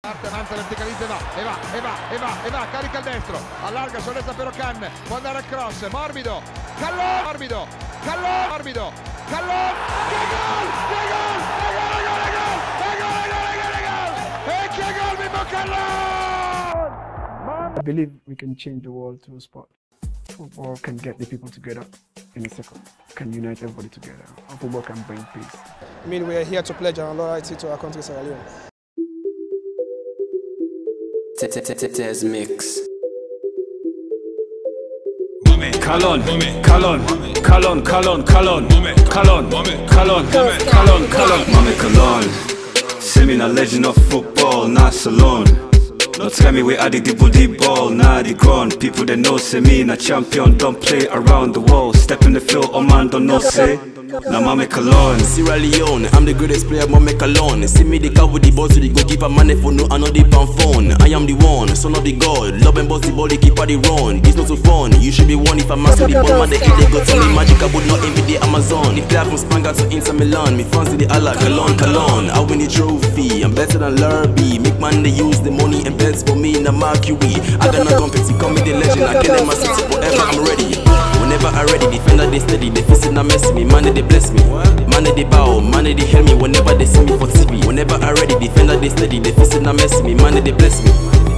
Parte, avanza, verticalizza e va, e va, e va, e va, e va, carica il destro, allarga, sorrezza per Ocan, può andare al cross, morbido, Callon, morbido, Callon, morbido, Callon, che gol, che gol, che gol, che gol, che gol, che gol, che gol, e che gol, Mimmo Callon! I believe we can change the world to a sport. Football can get the people together in a second, can unite everybody together. And football can bring peace. I mean, we are here to pledge our loyalty to our country, Sierra Leone. Tez Mix. Kallon, Kallon, Kallon, Kallon, Kallon, Kallon, Kallon. Mame Kallon, see me a legend of football, not Salon. No tell me we added the booty ball, nah the ground. People that know say me na champion, don't play around the wall. Step in the field, oh man don't know say. Now Mame Kallon. Sierra Leone, I'm the greatest player, Mame Kallon. See me the car with the ball to the goalkeeper, man if no another pound phone. I am the one, son of the god. Love and boss the ball, the keeper the run. This not so fun. You should be one if I master the ball, man. The kid they go to me magic, I would not envy the Amazon. The player from Spanga to Inter Milan, me fancy the Allah, Kallon, Kallon. I win the trophy, I'm better than Lurby. Make man they use the money and bets for me in a Mercury. I got no competition, call me the legend. I them my city forever, I'm ready. Whenever I ready, defender they steady, they facing not mess me, man they bless me. Man they bow, man they help me whenever they see me for TV. Whenever I ready, defender they steady, they facing not mess me, man they bless me.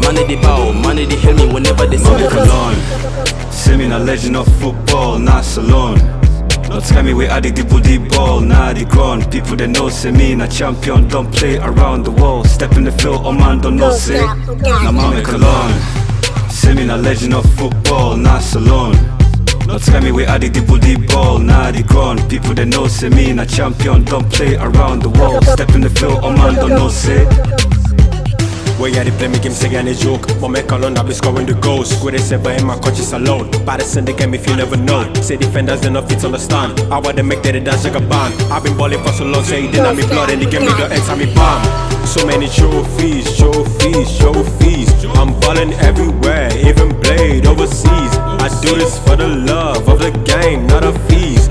Man they bow, man they help me whenever they see me Mame for Kallon, see me a legend of football, not Salon. No tell me we added the booty ball, nah the ground. People that know say me na champion, don't play around the wall. Step in the field, oh man don't know say. Now Mame Kallon, see me a legend of football, not Salon. Tell me we added the booty ball, nah the ground. People that know say me na champion, don't play around the wall. Step in the field, oh man don't know say. Way I play me game say any joke. But make alone I be scoring the goals. With a seven in my conscience alone. Patterson the game if you never know. Say defenders they not fit understand. I want to make that dance like a band? I've been balling for so long say it didn't me blood And they give me the nigga enter me palm So many trophies, trophies, trophies. I'm balling everywhere, even I do this for the love of the game, not a fees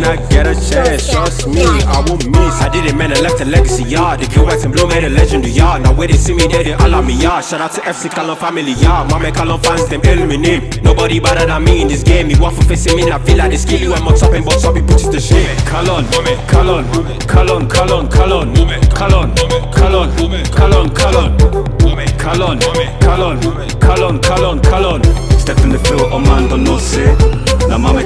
when I get a chance, trust me, I will miss. I did it, man, I left a legacy, yeah. The wax and blue made a legend, yeah. Now where they see me, they didn't allow me, yeah. Shout out to FC Kallon family, yeah. Mama Kallon fans, them ill me name. Nobody better than me in this game. Me for facing me, I feel like they skill you and my top and box up, he puts the shit. Kallon, Kallon, Kallon, Kallon, Kallon, Kallon, Kallon, Kallon, Kallon, Kallon, Kallon, Kallon, Kallon, Kallon. Step in the field, a man do nosy Na mamy